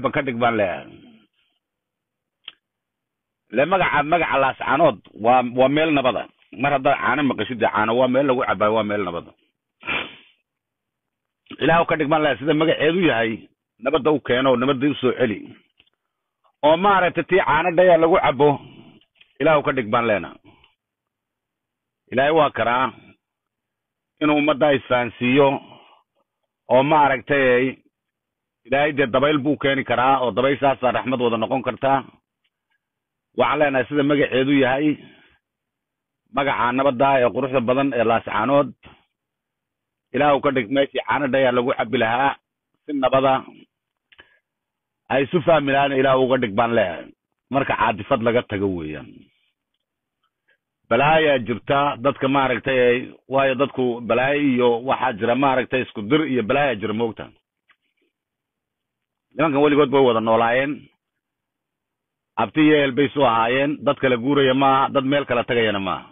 caba ka dhig baan leeyahay. Le magaca magaca laascaanood waa waa meel nabada. Mar haddaad caano maqashid caano waa meel lagu cabaayo waa meel nabada. Ilaah ka dhig baan leeyahay sida magaceedu yahay nabadda u keeno nabadda u soo celi. Oo maaragtay tii caano dhaya lagu cabo ilaah ka dhig baan leena. Ilaahay waa karaa inuu ummadda isfahansiiyo oo maaragtay ilaahay dee dabayl buu keeni karaa oo dabayshaasaa raxmad wada noqon kartaa. Waxaan leenahay sida magaceedu yahay magaca nabadda ee quruxda badan ee laascaanood ilaahu ka dhig meeshii caano dhayaa lagu cabi lahaa si nabada ay isu fahmi lahaan ilaahu uga dhig baan leeyahay marka caadifad laga tago weeyaan. Balaayaa jirta dadka maaragtay waayo dadku balaayo iyo waxaa jira maaragtay isku dir iyo balaayaa jira moogta nimankan weligood bay wada noolaayeen. Abti iyo ehel bay su ahaayeen. Dad kala guuraya maaha dad meel kala tagayana maaha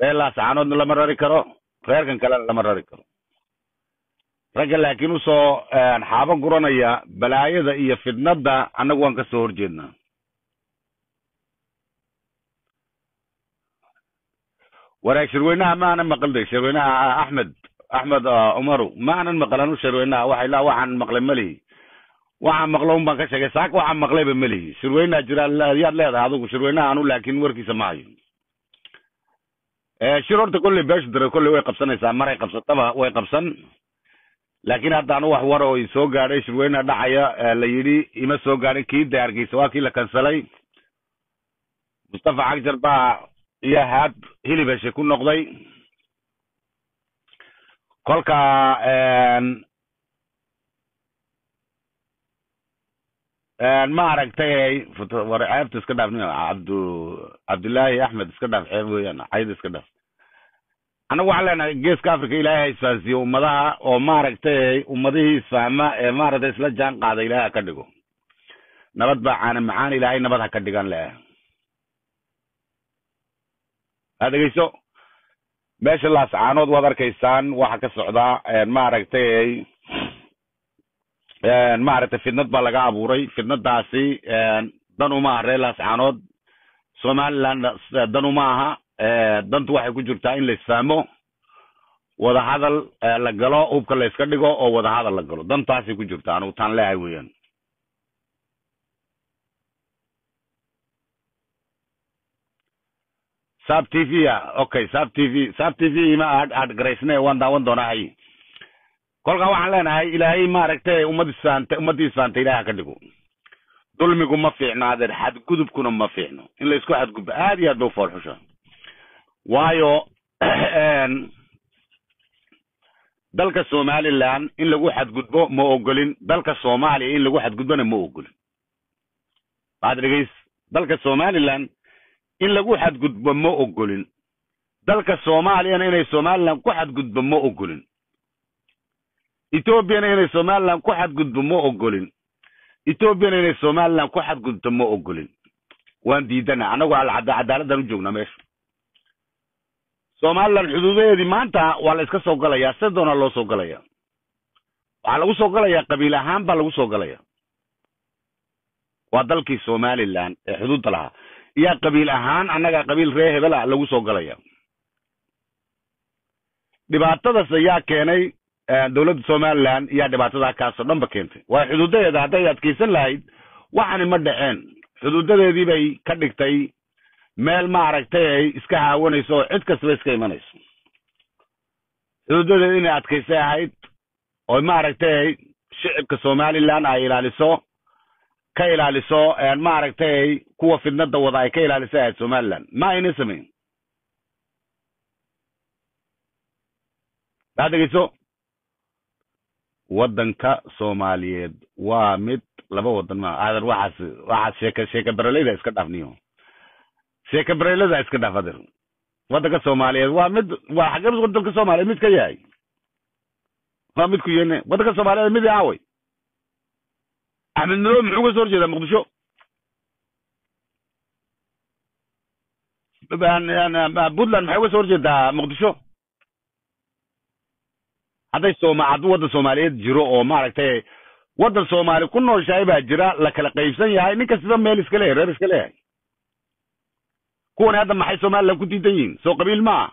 reer laascaanoodna lama rari karo reerkan kalena lama rari karo. Ragga laakiin u soo xaabo guranaya balaayada iyo fidnadda annagu waan ka soo horjeednaa wareeg shirweynaha ma aanan maqal de shirweynaha axmed axmed cumaru ma aanan maqal anu shirweynaha waxa ilaa waxaan maqlay melihi waxaan maqlo un baan ka sheegay saaka waxaan maqlayba melihi shirweynaha jira yaad leedahay adigu shirweynaha anu laakiin warkiisa ma hayo shir horta kolley beeshu dare kolley way qabsanaysaa maray qabsataba way qabsan. Laakiin hadda anu wax war oo soo gaadhay shirweynaha dhacaya la yidhi ima soo gaadhin kii dayaarkiisa waa kii la kansalay. Mustafa cagjar baa iyo haad hilib heshe ku noqday kolka ma aragtay war ceebta iska dhaaf cabdu cabdullaahi axmed iska dhaaf ceeb weeyaan cayd iska dhaaf. Annagu waxaan leenahay geeska africa ilaahay ha isfahansiiyo ummadaha oo maaragtay ummadihii isfahma ee maaragtay isla jaan qaada ilaahay ha ka dhigo. Nabad baa caana macaan ilaahay nabad ha ka dhigan leh. Ha dhegeyso meesha laascaanood waad arkaysaan waxa ka socdaa maaragtay maaragtay fidnad baa laga abuuray. Fidnadaasi dan uma aha reer laascaanood somaliland dan uma aha. Dantu waxay ku jirtaa in la isfahmo wadahadal la galo hubka la iska dhigo oo wadahadal la galo. Dantaasay ku jirtaa anugu taan leehay weeyaan sab t v okay sab t v. Sab t v ima aad aad garaysne waan daawan doonaa hay kolkaa waxaan leenahay ilaahay maaragtay ummad isfahamtay ummaddii isfahamtay ilahay ha ka dhigo dulmigu ma fiicno adeer xadgudubkuna ma fiicno in la isku xadgudbo aad iyo aad ba u foolxusha waayo dalka somaliland in lagu xadgudbo ma ogolin. Dalka soomaaliya in lagu xadgudbona ma ogolin. Waxaad dhegeys dalka somaliland in lagu xadgudbo ma ogolin. Dalka soomaaliyana inay somaliland ku xadgudbo ma ogolin. Ethoobiana inay somaliland ku xadgudbo ma ogolin. Ethoobiana inay somaliland ku xadgudubto ma ogolin. Waan diidana annagu cadaaladdan u joognaa meesha. Somaliland xuduudaheedii maanta waa la iska soo galayaa si doona loo soo galaya waxaa lagu soo galayaa qabiil ahaan baa lagu soo galaya waa dalkii somaliland ee xuduudda lahaa iyaa qabiil ahaan annaga qabiil reer hebel ah lagu soo galaya dhibaatadas ayaa keenay dowladda somaliland iyaa dhibaatada kaasoo dhan ba keentay waa xuduudadeeda hadday adkaysan lahayd waxani ma dhaceen xuduudadeedii bay ka dhigtay meel maaragtay ay iska haawanayso oo cid kastaba iska imanayso xuduudadeeda inay adkaysay ahayd oo maaragtay shicibka somaliland ay ilaaliso ka ilaaliso maaragtay kuwa fidnada wada ay ka ilaalisay ahayd somaliland ma ayna samayn maa dhegeyso waddanka soomaaliyeed waa mid laba wadan ma ader waxaas waxaas sheeka sheeka bareleyda iska dhaafniyo sheeka bareleyda iska dhaaf ader waddanka soomaaliyeed waa mid waa xagee waddanka soomaaliyeed mid ka yahay. Waa mid ku yene waddanka soomaaliyeed mid aaway axmed nuro muxuu ka soo horjeedaa muqdisho? Puntland maxay uga soo horjeedaa muqdisho? Hadday sooma hadduu waddan soomaaliyeed jiro oo maaragtay waddan soomaali ku nooshahay baa jira la kala qaybsan yahay nin kastaba meel iska leeyahay reer iska leeyahay. Kuwani hadda maxay somalilan ku diidan yihiin? Soo qabiil ma ah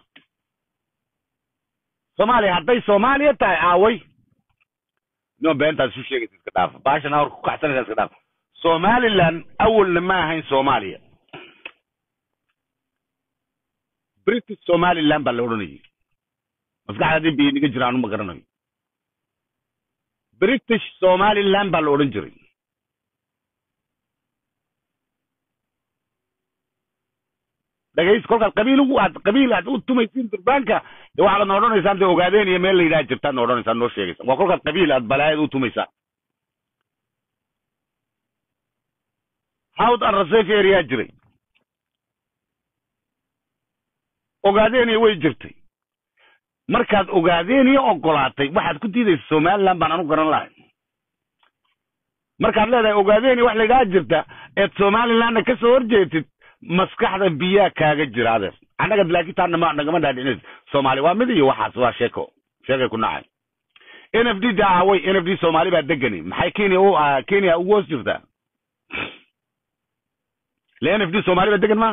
soomaaliya hadday soomaaliya tahay aaway nima beentaas isu sheegaysa iska dhaaf baashan awrka ku iska dhaaf somalilan awalna ma ahayn soomaaliya british somaliland baa la odhanayay maskaxda haddii biyo niga jiraan uma garanayo british somaliland baa la odhan jiray dhagays kolkaad qabiil qabiil aad u tumaysiin durbaanka dee waxaad na odhanaysaan dee ogaadeen iyo meel la yidhaha jirtaad na odhanaysaan noo sheegaysa waa kolkaad qabiil aad balaayad u tumaysaan hawd an reserve area jiray. Ogaadeniya way jirtay. Markaad ogaadeniya ogolaatay waxaad ku diidaysa somaliland baan anu garan lahay. Markaad leedahay ogaadeniya wax laydhaha jirta eed somalilandna ka soo horjeetid maskaxda biyaa kaaga jira adeer annaga laakiin taa nama nagama dhaadhicin soomaali. Waa mid iyo waxaas waa sheeko. Sheekay ku nacay. N f d da aaway n f d soomaali baa degani maxay kenya u kenya ugu hoos jirtaa? Le n f d soomaali baa degan ma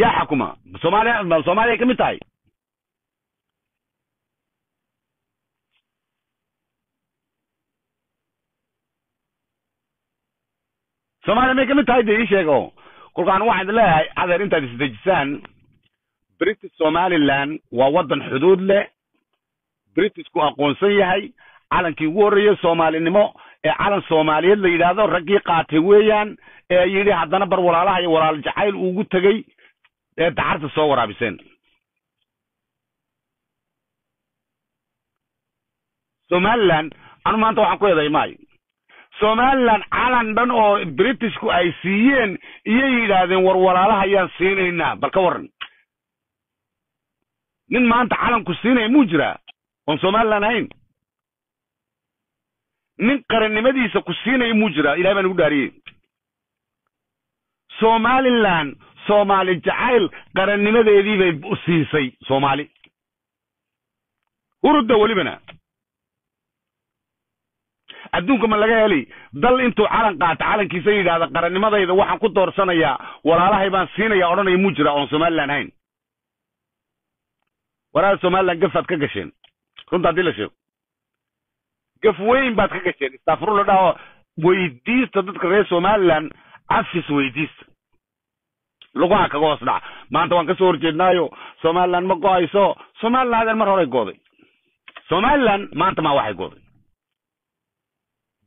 yaa xakuma soomaaliya soomaaliya ka mid tahay soomaaliya may ka mid tahay dee ii sheeg oo kolkaan waxaan leeyahay adeer intaad isdejisaan. British somaliland waa waddan xuduud leh. Britishku aqoonsan yahay calankii ugu horreeyey soomaalinimo ee calan soomaaliyeed la yidhaahdo raggii qaatay weeyaan ee yidhi haddana bar walaalaha iyo walaal jacayl ugu tegey ee dacarta soo waraabiseen. Somaliland anu maanta waxaan ku eeday maayo somaliland calan dhan oo britishku ay siiyeen iyay yidhaahdeen war walaalaha ayaan siinaynaa. Bal ka warran. Nin maanta calanku siinaya muu jiraa? Oon somaliland ahayn. Nin qarannimadiisa ku siinaya muu jiraa? Ilahay baan ugu dhaariyey. Somaliland soomaali jacayl qarannimadeedii bay siisay soomaali hurudda welibana adduunka ma laga heli. Dal intuu calan qaato calankiisa yidhaahda qarannimadayda waxaan ku doorsanayaa walaalahay baan siinaya odhanaya muu jira oon somaliland ahayn waraada somaliland gafaad ka gasheen. Runta haddii la sheego. Gaf weyn baad ka gasheen. Istafurula dhaho weydiista dadka reer somaliland cafis weydiista. Lugaha kaga hoos dhaca. Maanta waan ka soo horjeednaayo. Somaliland ma go'ayso. Somaliland adeen mar horay gooday. Somaliland maanta maa waxay gooday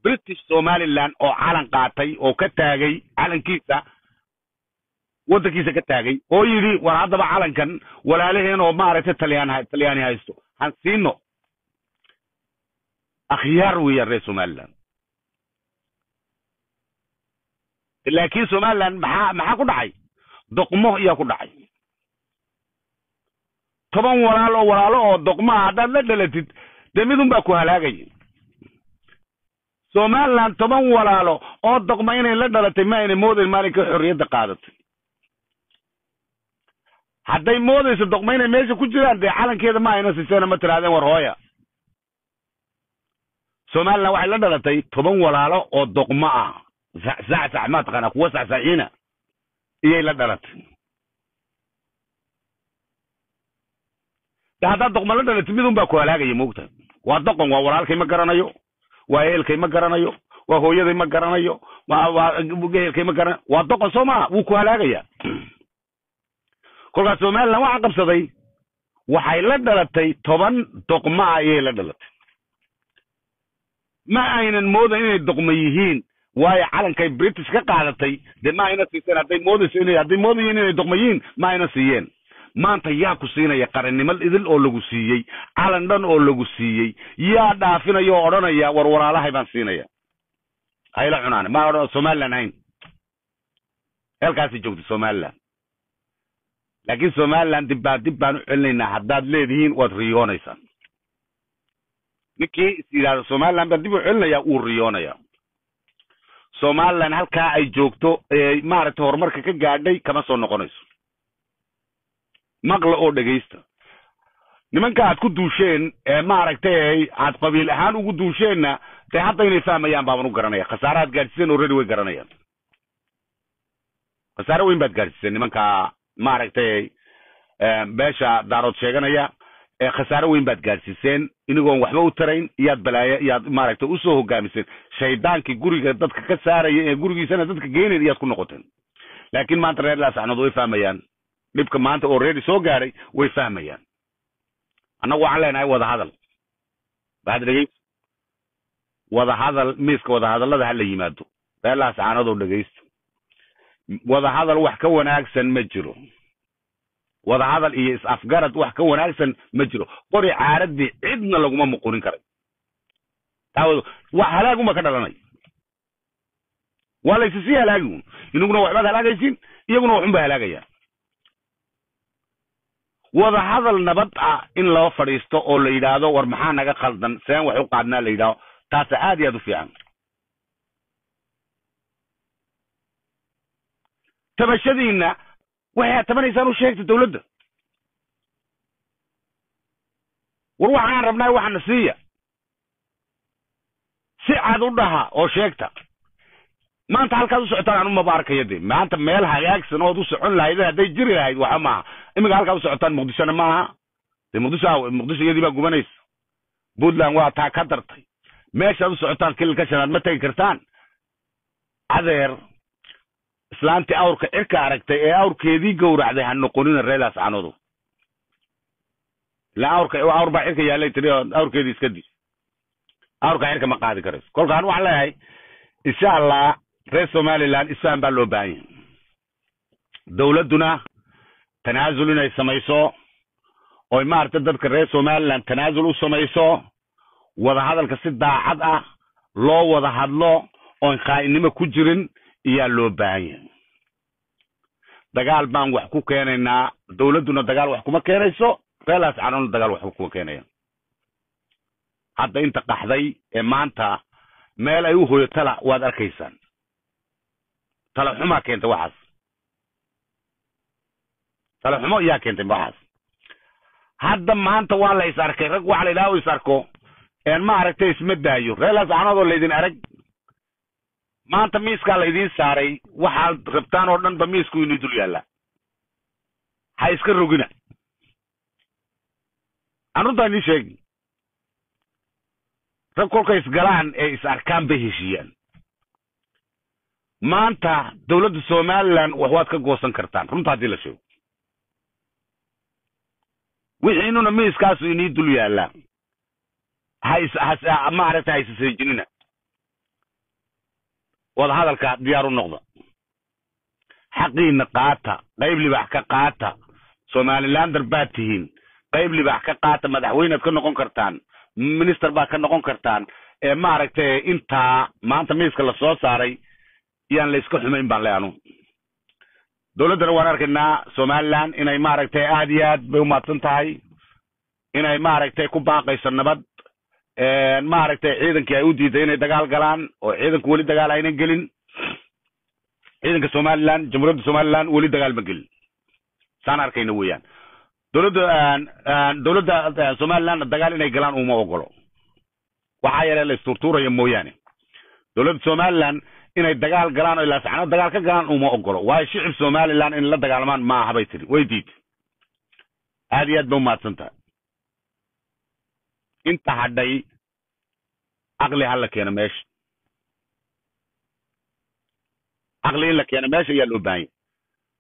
british somaliland oo calan qaatay oo ka taagay calankiisa waddankiisa ka taagay oo yidhi war haddaba calankan walaalaheen oo maaragtay talyaan talyaani haysto. Han siino akhyaar weeyaan reer somaliland. Laakiin somaliland maxaa maxaa ku dhacay? Doqmo ayaa ku dhacay. Toban walaal oo walaalo oo doqmaha haddaad la dhalatid dee midun baa ku halaagaya somaliland toban walaalo oo doqma inay la dhalatay ma aynay moodayn maalinkai xorriyadda qaadatay. Hadday moodayso doqma inay meesha ku jiraan dee calankeeda ma ayna siseena ma tirahdeen war hooya. Somaliland waxay la dhalatay toban walaalo oo doqmo ah. Sacsac maa taqaanaa kuwa sacsaciina iyay la dhalatay. De haddaad doqma la dhalatay midun baa ku halaagaya moogta waa doqon waa walaalkay ma garanayo waa ehelkay ma garanayo waa hooyaday ma garanayo ehelkay ma garanayo waa doqon soo maa wuu ku halaagaya. Kolkaas somaliland waxaa qabsaday waxay la dhalatay toban doqma ah ayay la dhalatay. Ma aynan moodayn inay doqma yihiin waayo calankay british ka qaadatay dee ma ayna siiseen hadday moodayso hadday moodayiin inay doqma yihiin ma ayna siiyeen maanta yaa ku siinaya qarannimo idil oo lagu siiyey calan dhan oo lagu siiyey yaa dhaafinaya oo odhanaya war walaalahay baan siinaya. Hayla cunaan ma odhan somaliland hayn halkaasay joogtay somaliland. Laakiin somaliland dib baa dib baan u celinaynaa haddaad leedihiin waad riyoonaysaan ninkii is yidhahda somaliland baan dib u celinayaa wuu riyoonaya somaliland halkaa ay joogto ee maaragtay horumarka ka gaadhay kama soo noqonayso maqla oo dhegaysta. Nimanka aad ku duusheen ee maaragtay aad qabiil ahaan ugu duusheenna dee hadda inay fahmayaan baaban u garanaya. Khasaare aad gaadhsiiseen already way garanayaan. Khasaare weyn baad gaadhsiiseen nimanka maaragtay beesha daarood sheeganaya. Ee khasaare weyn baad gaadhsiiseen inigoon waxba u tarayn iyaad balaaye iyaad maaragtay u soo hogaamiseen shaydaankii guriga dadka ka saaraya ee gurigiisana dadka geenayn iyaad ku noqoteen. Laakiin maanta reer laasacnood way fahmayaan dhibka maanta oo soo gaadhay way fahmayaan. Annagu waxaan leenahay wadahadal baxad dhegeysta wadahadal miiska wadahadallada ha la yimaado. Reer laascaanoodoo dhegeysta wadahadal wax ka wanaagsan ma jiro. Wadahadal iyo is-afgarad wax ka wanaagsan ma jiro. Qori caaradii cidna laguma muqunin karay. Taawad wax halaaguma ka dhalanay. Waa laysi sii halaagi un inaguna waxbaad halaagaysiin iyaguna waxunba halaagayaan wadahadal nabad ah in loo fadhiisto oo la yidhaahdo war maxaa naga khaldan? Seen wax u qaadnaa la yidhahdo taasa aad iyo aad u fiican. Tabashadiinna waxay aad tabanaysaan u sheegta dawladda war waxaan rabnaa waxana siiya si cad u dhaha oo sheegta maanta halkaad u socotaan anu maba arkaya de maanta meel hagaagsan ood u socon lahayd hadday jiri lahayd waxa maaha. Iminka halkaad u socotaan muqdishona maaha. De muqdisho muqdisho iyadii baa gubanaysa. Puntland waa taa ka dartay. Meeshaad u socotaan kililka shanaad ma tegi kartaan. Adeer islaantii awrka cirka aragtay ee awrkeedii gowracday ha noqonina reelaas canodu ila awrka awr baa cirka yaallay tiri awrkeedii iska di awrka cirka ma qaadi karayso. Kolkaan waxaan leeyahay insha allah reer somaliland isfaham baa loo baahan yahay dawladduna tanaasul inay samayso. Oy maaragtay dadka reer somaliland tanaasul u samayso wadahadalka si daacad ah loo wada hadlo oon khaa'inimo ku jirin iyaa loo baahan yahay dagaal baan wax ku keenaynaa. Dawladduna dagaal wax kuma keenayso reelaas canona dagaal wax kuma keenaya hadda inta qaxday ee maanta meel ay u hoyo tala waad arkaysaan tala xumaa keentay waxaas. Tala xumo iyaa keentay waxaas. Hadda maanta waa la is arkay rag waxa la yidhaha is arko een maaragtay isma daayo. Reelaas canoodoo laydin arag maanta miiskaa laydiin saaray waxaad rabtaan oo dhan ba miisku inii dul yaallaa. Ha iska rogina. Aan runtaa inii sheegi. Rag kolkay isgalaan ee is arkaan bay heshiiyaan maanta dawladda somaliland wax waad ka goosan kartaan. Runta haddii la sheego. Wixiinuna miiskaasu inii dul yaallaa ha is has maaragtay ha isisayjinina wadahadalka diyaar u noqda. Xaqiina qaata qayb libax ka qaata. Somalilander baad tihiin. Qayb libax ka qaata madaxweynead ka noqon kartaan. Minister baad ka noqon kartaan. Ee maaragtay intaa maanta miiska la soo saaray yaan la iska xumayn baan le anu dawladdana waan arkaynaa somaliland inay maaragtay aad iyo aad bay umahadsan tahay inay maaragtay ku baaqayso nabad maaragtay ciidankii ay u diiday inay dagaal galaan oo ciidanku weli dagaal aynan gelin ciidanka somaliland jamhuuriyadda somaliland weli dagaal ma gelin saan arkayna weeyaan dawladda dawladda somaliland dagaal inay galaan uma ogolo. Waxaa yeele la isturtuuraya mooyaane dawladda somaliland inay dagaal galaan o laascano dagaal ka galaan uma ogolo waayo shicib somaliland in la dagaalmaan ma aha bay tiri way diid. Aad iyo aad ba umahadsan tahay inta hadhay caqli ha la keeno meesha. Caqli in la keeno meesha ayaa loo baahanya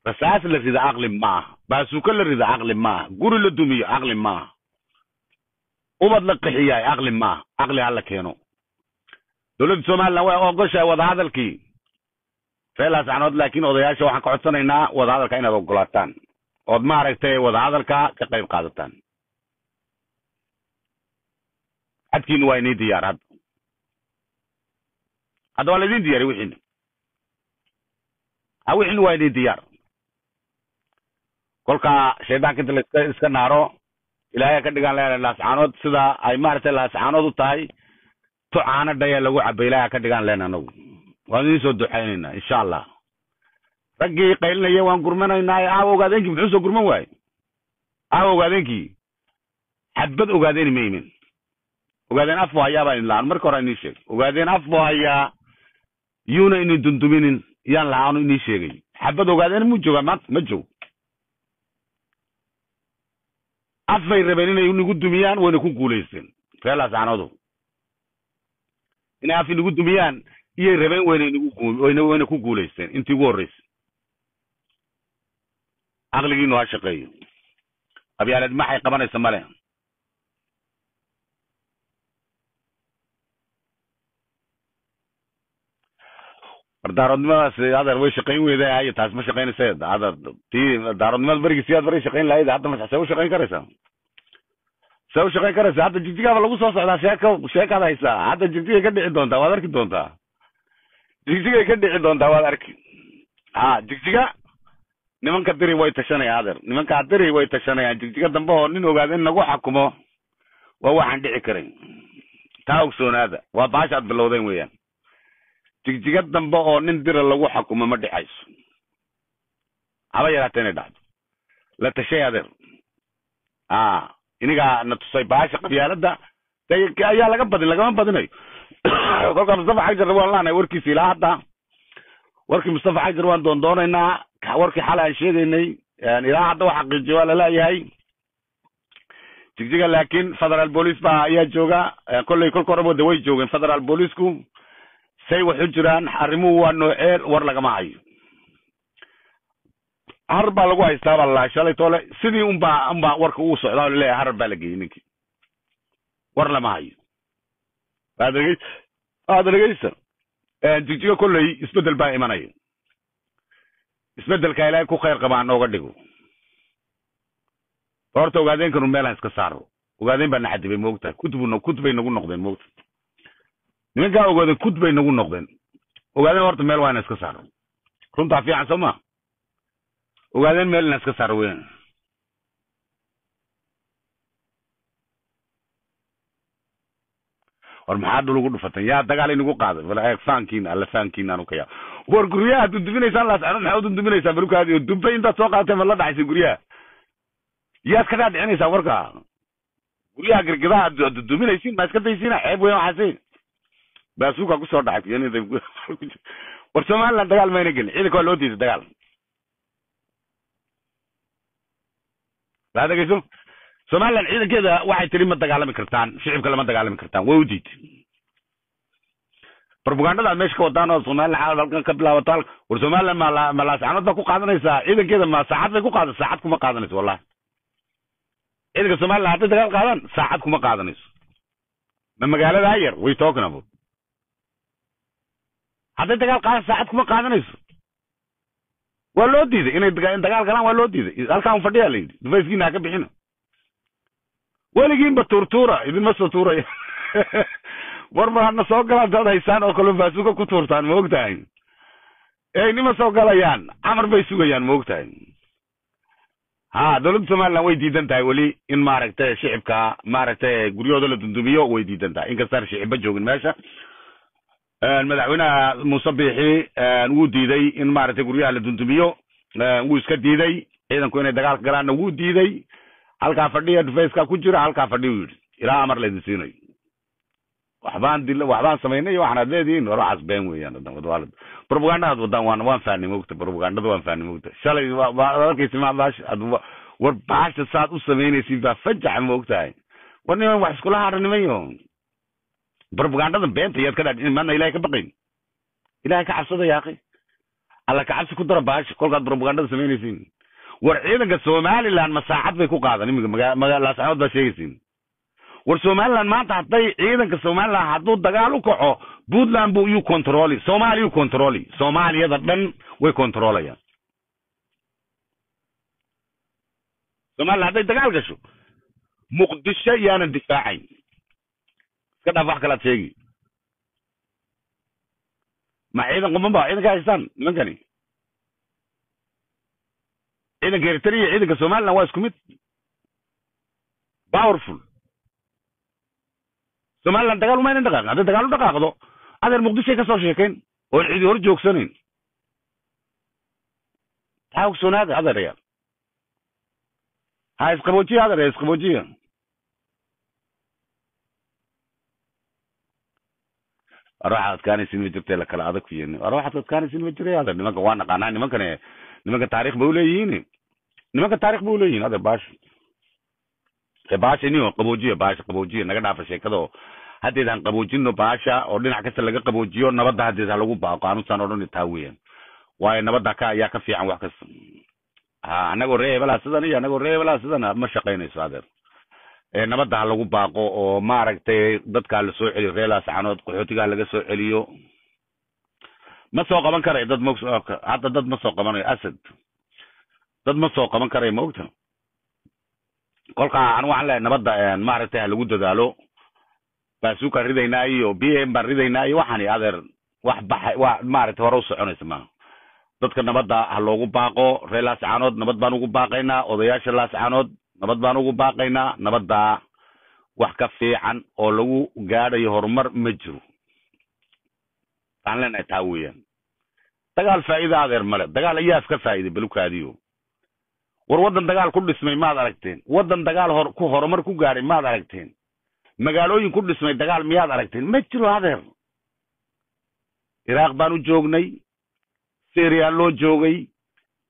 rasaas la rida caqli maaha. Baasuuko la rida caqli maaha. Guri la dumiyo caqli maaha. Ubad la qixiyaay caqli maaha. Caqli ha la keeno dawladda somaliland way ogoshahay wadahadalkii reelaas canood laakiin odayaasha waxaan ka codsanaynaa wadahadalka inaad ogolaataan ood maaragtay wadahadalka ka qayb qaadataan cadkiina waa inii diyaar hadda hadda waa laydin diyaariy wixiina ha wixiina waa inii diyaar kolka shaydaanka inta laiska iska naaro ilaahay ka dhigaan leena laascaanood sida ay maaragtay laascaanood u tahay caano dhaya lagu caba ilaahay ka dhigaan leena anagu waan idiin soo ducaynaynaa insha allah raggii qaylinaya waan gurmanaynaa aawa ogaadeenkii muxuu soo gurman waaye aawa ogaadeenkii xabad ogaadeen ma imin. Ogaadeen af buu hayaa baan idin lahaan marka hore inii sheegay. Ogaadeen af buu hayaa yuuna inin dunduminin yaan lahaanu inii sheegay. Xabad ogaadeen muu joogaa maanta ma joog af bay rabeen inay nagu dumiyaan wayna ku guulaysteen. Reelaas canoodu inay af inagu dumiyaan iyay rabeen wayna ku guulaysteen intii ugu horreysay caqligiinu ha shaqeeyo. Abyaaleed maxay qabanaysa male? Daaroodnimadaas adeer way shaqayn weyda hayo taas ma shaqaynaysa adeer tii daaroodnimada berigii si aad bari shaqayn lahayd hadda ma see u shaqayn karaysaa see u shaqayn karaysaa hadda jigjigaaba lagu soo socdaa sheeko sheekaad haysaa hadda jigjigay ka dhici doontaa waad arki doontaa jigjigay ka dhici doontaa waad arki ha jigjiga nimanka diri way tashanayaan adeer nimankaa diri way tashanayaan jigjiga dambe oo nin ogaada in nagu xakumo waa waxaan dhici karin taa ogsoonaada waa baashaad bilowdeen weeyaan jigjiga dambe oo nin dira lagu xakumo ma dhicayso haba yaraata inay dhacdo la tashay adeer a inigaa na tusay baasha qabyaaladda. Ayaa laga badin lagama badinayo kolkaa mustafa xajar waan laanahay warkiisa ilaa hadda. Warkii mustafa xajar waan doondoonaynaa warkii xalay aan sheegaynay ilaa hadda wax xaqiijiyo waa la leeyahay jigjiga laakiin federal police ba ayaa jooga. Kolley kolka horeba de way joogeen federal policeku. Say wax u jiraan arrimuhu waa nooceen war lagama hayo har baa lagu haystaa baa lalahay shalay toole sidii unbaa unbaa warka uu socdaa o la leeyahay harar baa la geeyey ninkii. War lama hayo. Waad dhege waad dhegeysa jigjiga kolley isbeddel baa imanaya. Isbeddelka ilaahay ku khayr qabaa nooga dhigo. Horta ogaadeenkanu meelaan iska saaro. Ogaadeen baa na xadibay moogtahay kutub kut bay nagu noqdeen moogta nimankaa ogaadeen kut bay nagu noqdeen. Ogaadeen horta meel waa ina iska saaro. Runtaa fiican soo ma ogaadeen meel ina iska saaro weyan war maxaa dhul ugu dhufatan yaa dagaal inagu qaaday wala eeg faankiina alla faankiina anu kaya war guryaha dundubinaysaan laascanood maxaa u dundubinaysaa barukaadi oo dubay intaad soo qaadatay ma la dhaxaysay guryaha. Yaad ka dhaadhicinaysaa warka. Guryaha girgidaha dundubinaysiin ma iska daysiina. Ceeb weyn waxaasi. Baasuuka ku soo dhacay. War somaliland dagaal mayna gelin. Ciidanka waa loo diiday dagaal waad dhegeyso somaliland ciidankeeda waxay tiri ma dagaalami kartaan. Shicibka lama dagaalami kartaan. Way u diiday propagandada aad meesha ka wadaan oo somaliland xaalad halkan ka bilaabato war somaliland ma ma laascanood baa ku qaadanaysaa. Ciidankeeda ma saacad bay ku qaada saacad kuma qaadanayso wallahi ciidanka somaliland hadday dagaal qaadaan saacad kuma qaadanayso. Ma magaalada yar way talking about? Hadday dagaal qaadaan saacad kuma qaadanayso waa loo diiday? Inay in dagaal galaan waa loo diiday? Halkaan fadhiyaa la yidhi. Dufayskiina ha ka bixina weligiinba tuurtuura idinma soo tuuraya. War ma hadna soo galaan dad haysaan oo kale baasuuka ku tuurtaan ma ogtahay? Ey nima soo galayaan. Camar bay sugayaan ma ogtahay? Ha dowladda somaliland way diidan tahay weli in maaragtay shicibka maaragtay guryahooda la dundumiyo way diidan tahay. Inkastaan shicibba joogin meesha madaxweynaha muuse biixi wuu diiday in maaragtay guryaha la dundumiyo. Wuu iska diiday ciidanku inay dagaalka galaanna wuu diiday. Halkaa fadhiya dufayska ku jira halkaa fadhiya u yidhi ilaa amar laydin siinayo waxbaan dil waxbaan samaynay waxaan ad leedihiin war waxaas been weeyaan propagandadaad wadaan waan waan fahnay mogta propagandada waan fahnay mogta shalay arkaysi ma baash war baasha saad u samaynaysin baa fajaxa moogtahay. War niman wax iskula haranimayo propagandada beenta yaad ka dhaadhicin maadna ilahay ka baqayn ilahay ka cabsada yaaqi alla ka cabsi ku dara baasha kolkaad propagandada samaynaysiin war ciidanka somaliland ma saacad bay ku qaadan iminka magaalaasaxood baa sheegaysiin. War somaliland maanta hadday ciidanka somaliland hadduu dagaal u kaco puntland bu yuu controli soomaaliya u controli. Soomaaliyada dhan way controlayaan. Somaliland hadday dagaal gasho muqdisho yaanan difaacayn iska dhaaf wax kalaad sheegi ma ciidan quman ba ciidanka haystaan nimankani ciidanka eritrea ciidanka somaliland waa isku mid powerful. Somaliland dagaal umaynan dhaqaaqin hadday dagaal u dhaqaaqdo adeer muqdishoay ka soo sheekayn oon cidi hor joogsanayn taa ogsoonaada adeerayaal ha isqaboojiya adeer isqaboojiya war waxaad adkaanaysin ma jirta la kala adag fiyen war waxaad adkaanaysin ma jiray adeer nimanka waa naqaanaa nimankane nimanka taarikh ba uleeyihiin nimanka taarikh ba uleeyihin adeer baash baasha inio qaboojiya baasha qaboojiya naga dhaafa sheekado haddeed han qaboojino baasha oo dhinac kasta laga qaboojiyo nabadda haddeed ha lagu baaqo anusan odhan taa weeyaan waayo nabadda ka ayaa ka fiican wax kasta. Anagoo ree hebelaa sidan iyo anagoo ree hebelaa sidan ma shaqaynayso adeer nabadda ha lagu baaqo oo maaragtay dadkaa la soo celiyo reelaas canood qaxootigaa laga soo celiyo. Ma soo qaban karay dad ma hadda dad ma soo qabanayo asad. Dad ma soo qaban karay maogta kolkaa anu waxaan leehay nabadda maaragtay ha lagu dadaalo. Baasuukaan ridaynaa iyo b m baan ridaynaa iyo waxani adeer wax baxa wa maaragtay hore u soconaysa maaha dadka nabadda ha loogu baaqo ree laascaanood nabad baan ugu baaqaynaa odayaasha laascaanood nabad baan ugu baaqaynaa nabadda wax ka fiican oo lagu gaadhayo horumar ma jiro. Waxaan leenahay taa weeyaan. Dagaal faa'iida adeer male dagaal ayaas ka faa'iiday balukaadiyo war waddan dagaal ku dhismay maad aragteen. Waddan dagaal hor ku horumar ku gaadhay maad aragteen. Magaalooyin ku dhismay dagaal miyaad aragteen. Ma jiro adeer iraaq baan u joognay. Syria loo joogay.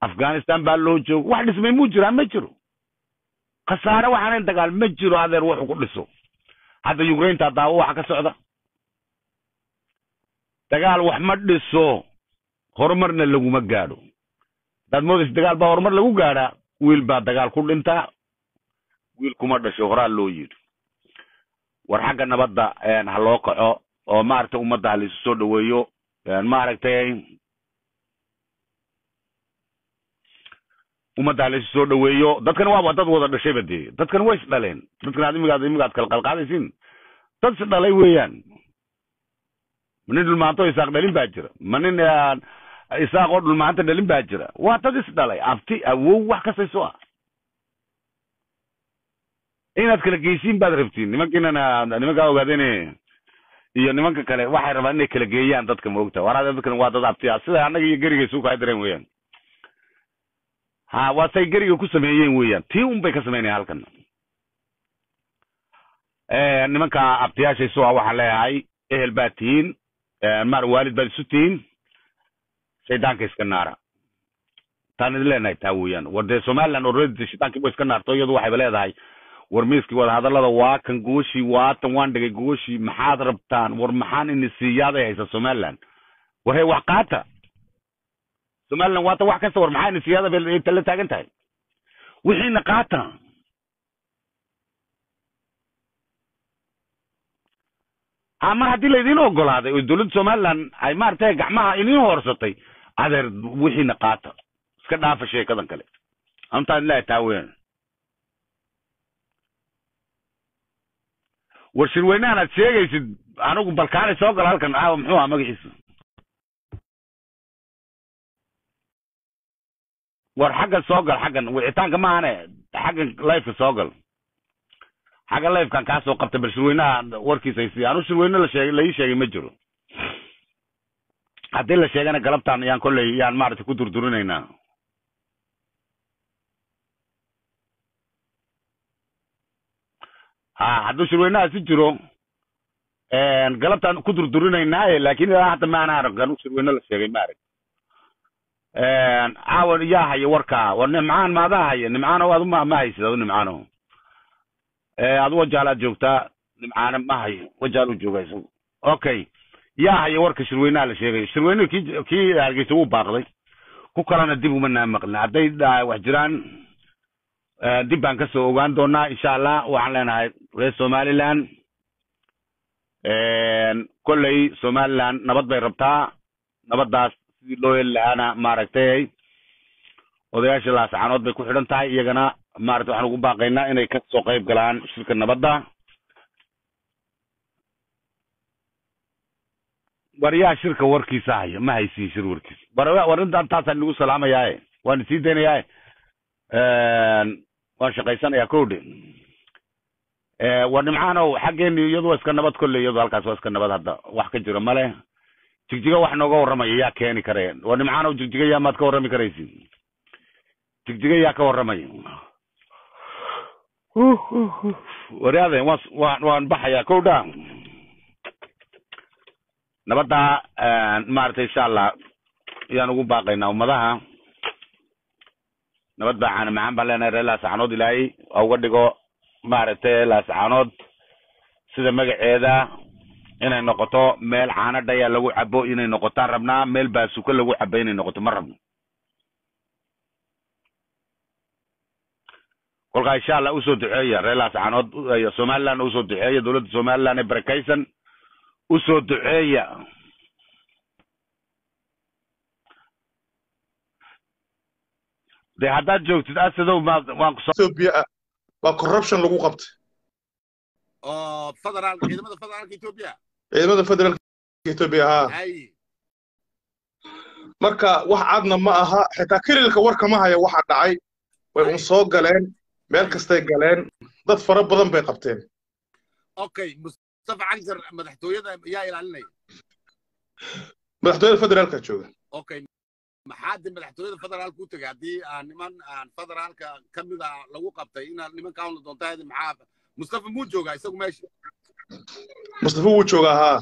Afghanistan baa loo joogay wax dhismay muu jiraa ma jiro khasaare waxaanayn dagaal ma jiro adeer wuxuu ku dhiso. Hadda ukrainta daawo waxa ka socda dagaal wax ma dhiso horumarna laguma gaadho. Hadaad moodaysa dagaal baa horumar lagu gaadhaa wiil baa dagaal ku dhintaa wiil kuma dhasho horaa loo yidhi. War xagga nabadda ha loo kaco oo maaragtay ummadda ha laisu soo dhaweeyo maaragtay ummadda ha laisu soo dhaweeyo. Dadkan waaba dad wada dhashayba dee. Dadkan way is dhaleen. Dadkan aad imigaad imigaad kala qalqaadaysiin dad is dhalay weeyaan. Ma nin dhulmaanto isaaq dhalin baa jira. Ma nin isaaq oo dhulmaanta dhalin baa jira. Waa dad is dhalay. Abti awow wax kastayso ah inaad kala geysiin baad rabtiin. Nimankiinana nimankaa ogaadeen iyo nimanka kale waxay rabaan inay kala geeyaan dadka maogta waraade dadkan waa dad abti sida annaga iyo geriga isugu kaa direen weeyaan ha waa say geriga ku sameeyeen weeyaan. Tii un bay ka sameynaya halkan. Nimanka abtiyaashayso ah waxaan leeyahay ehel baad tihiin maar waalid baad isu tihiin shaydaanka iska naara. Taan idin leenahay taa weeyaan. War dee somaliland already shaydaanki ba iska naarto iyadu waxayba leedahay war miiskii wadahadallada waa kan gooshii waatan waan dhigay gooshii maxaad rabtaan? War maxaan ini siiyaaday haysa somaliland? War hee wax qaata somaliland waatan wax kasta war maxaa siyaada bay la taagan tahay wixiina qaata mar haddii laydin ogolaaday oo dowladda somaliland ay maaragtay gacmaha idin hoorsatay adeer wixiina qaata iska dhaafa sheekadan kale. Amtaan ilahi taa weyan war shirweynahan aad sheegaysid anigu balkaanay soo gala halkan aawa muxuu aha magaciisa war xaggan soo gal xaggan wicitaanka maahane xaggan lifeka soo gal. Xagga lifekan kaa soo qabta bal shirweynaha warkiisa aysi anu shirweyne la sheegay la ii sheegay ma jiro. Haddii la sheegana galabtaan yaan kolley yaan maaragtay ku durdurinaynaa ha hadduu shirweynahaasi jiro galabtaan ku durdurinaynaaye laakin ilaa hadda maana arag anu shirweyne la sheegay ma arag caawa yaa haya warkaa war nimcaan maadaa haya nimcaano adu ma haysid adu nimcaano adu wajaalaad joogtaa nimcaana ma hayo wajaaluu jooga isagu okay. Yaa haya warka shirweynaha la sheegayo shirweyne kii kii hargeysa wuu baaqday ku kalena dib uma naa maqlin. Hadday wax jiraan dib baan ka soo ogaan doonaa insha allah waxaan leenahay reer somaliland kolley somaliland nabad bay rabtaa. Nabaddaas sidii loo heli maaragtay odayaasha laascaanood bay ku xidhan tahay iyagana maaragtay waxaan ugu baaqaynaa inay ka soo qayb galaan shirka nabadda. War yaa shirka warkiisa haya ma haysiin shir warkiisa. War intaan taasaan nagu salaamayaaye waan isii daynayaaye waan shaqaysanayaa kowdhe war nimcaanow xaggeeni iyadu waa iska nabad kolley iyadu halkaas waa iska nabad hadda. Wax ka jiro male jigjiga wax nooga warramaya yaa keeni kare. War nimcaanow jigjiga yaa maad ka warrami karaysin jigjiga yaa ka warramaya. Waryaade waan waan baxayaa. Kowdha nabadda maaragtay insha allah ayaan ugu baaqaynaa ummadaha. Nabad baa caana macaan baan leenahay reer laascaanood ilaahay ha uga dhigo maaragtay laascaanood sida magaceeda inay noqoto meel caano dhaya lagu cabo inay noqotaan rabnaa meel baasuka lagu cabo inay noqoto ma rabno. kolkaa insha allah u soo duceeya reer laascaanood iyo somaliland u soo duceeya dowladda somaliland ee barakaysan u soo duceeya. De haddaad joogtid asadow ah baa corruption lagu qabtay. Oo federaal ciidamada federaalka ethiopia ciidamada federaalka hay marka wax cadna ma aha xitaa kililka warka ma haya waxa dhacay. Way un soo galeen meel kastay galeen. Dad fara badan bay qabteen. Madaxtooyada federaalka jooga. Okay maxaa de madaxtooyada federaalka u tegay? Haddii aan niman aan federaalka ka mid a lagu qabtay inaad nimanka hadla doontaa maxaa mustafa muu joogaa isagu meesha mustafa wuu joogaa haa.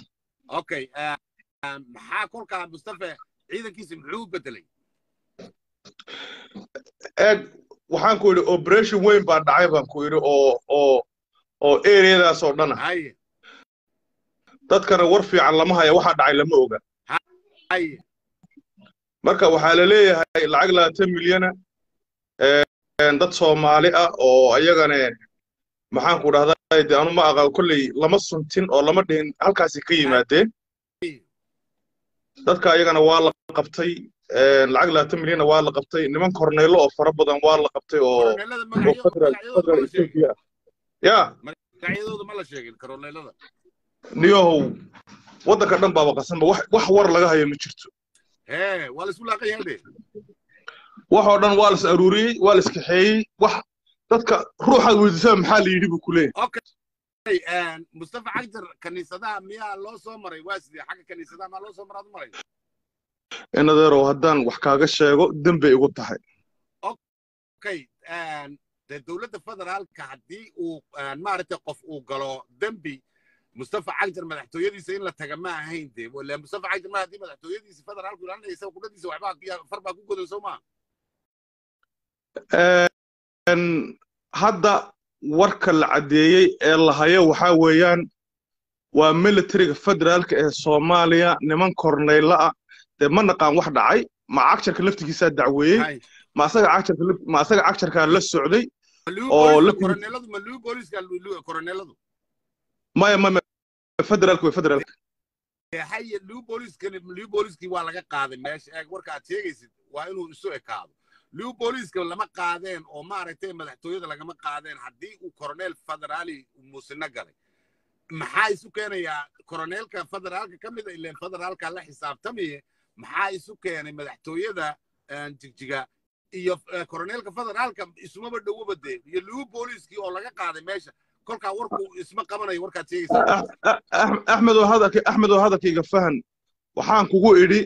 Okay maxaa kolkaa mustafa ciidankiisa muxuu u bedelay eeg waxaan ku yidhi operation weyn baa dhacay baan ku yidhi oo oo oo areadaas oo dhana haye dadkana war fiican lama haya waxa dhacay lama oga. Marka waxaa la leeyahay lacag labaatan milyana dad soomaali ah oo ayagane maxaan ku dhahdaa de anu ma aqaan kolley lama suntin oo lama dhihin halkaasi ka yimaadeen. Dadka ayagana waa la qabtay lacag labaatan milyana waa la qabtay niman korneylo oo fara badan waa la qabtay oo ya niyohow waddanka dhan baaba qasanba wax war laga hayo ma jirto. Waxoo dhan waa la is aruuriyey waa la iskaxeeyey wax dadka ruuxaad weydiisaa maxaa la yidhi buu ku leeyahay? Mustafa cagjar kaniisadaha miyaa loo soo maray? Waa sidee xagga kaniisadaha maa loo soo maraad maray? In adeerow haddaan wax kaaga sheego dembay igu tahay. Okay dee dowladda federaalka haddii uu maaragtay qof uu galo dembi mustafa cagjar madaxtooyadiisa in la taga ma ahayn de wala mustafa cagjar ma haddii madaxtooyadiisa federaalku ilaalinaya isaga kudhadiisa waxbaa far baa ku godan soo maa Een, hadda warka la caddeeyey ee la hayo waxaa weeyaan waa militariga federaalka ee soomaaliya niman korneyla ah. Dee ma naqaan wax dhacay? Ma cagjarka laftigiisaa dacweeyey ma asaga asaga cagjarkaa la socday? Oo maya maya federaalka way federaalka. Haye luu booliskani luu booliskii waa laga qaaday meesha. Warka aad sheegaysid waa inuu isu ekaado luu booliska lama qaadeen oo maaragtay madaxtooyada lagama qaadeen haddii uu koroneel federaali muusino galay. Maxaa isu keenayaa koroneelka federaalka ka mid a ileen federaalka la xisaabtamaye maxaa isu keenay madaxtooyada eh, jigjiga iyo eh, koroneelka federaalka isumaba dhowaba dee? Iyo luu booliskii oo laga qaaday meesha. Kolkaa warku isma qabanayo warkaad sheegaysaa Ah- ah- ah- axmed oo hadalka axmed oo hadalkayga fahan waxaan kugu idhi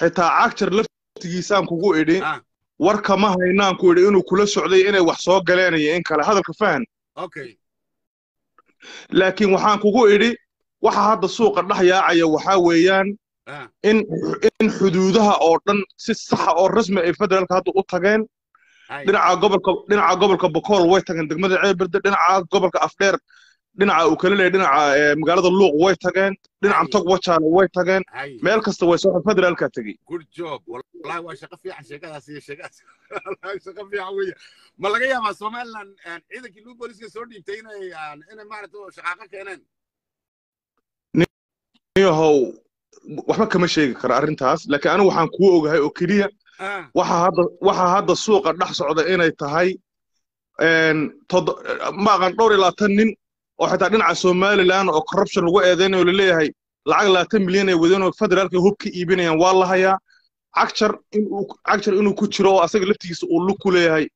xitaa cagjar laftigiisaan kugu idhi Ah. Warka ma haynaan ku idhi inuu kula socday inay wax soo galeen iyo in kale. Hadalka fahan laakiin waxaan kugu idhi waxa hadda suuqa dhex yaacaya waxaa weeyaan ah. in xuduudaha oo dhan si saxa oo rasmi ay federaalka hadda u tageen. Dhinaca gobolka dhinaca gobolka bokool way tageen. Degmada ceebirde dhinaca gobolka afdheer dhinaca uu kala leeyahay dhinaca eh, magaalada luuq way tageen. Dhinaca tog wajaale way tageen. Meel kasta way soo federaalka tegey good job. Wallahi waa shaqo fiican sheekadaas iyo sheekadaas. Wallahi shaqo fiican weeye ma laga yaabaa somaliland aan ciidankii luu booliska soo dhiibtay inay aan inay maaragtay shaqaaqo keeneen? Niyahow waxba kama sheegi karo arrintaas laakiin anigu waxaan kuu ogahay oo keliya ah. waxa hadda waxa hadda suuqa dhex socda inay tahay een todo ma aqaan dhowr iyo labaatan nin oo xitaa dhinaca somaliland oo corruption lagu eedeynayo la leeyahay lacag labaatan milyan ay wadeen oo federaalka hub ka iibinayaan. Waa la hayaa. Cagjar inuu cagjar inuu ku jiro oo asaga laftigiisa uu lug ku leeyahay.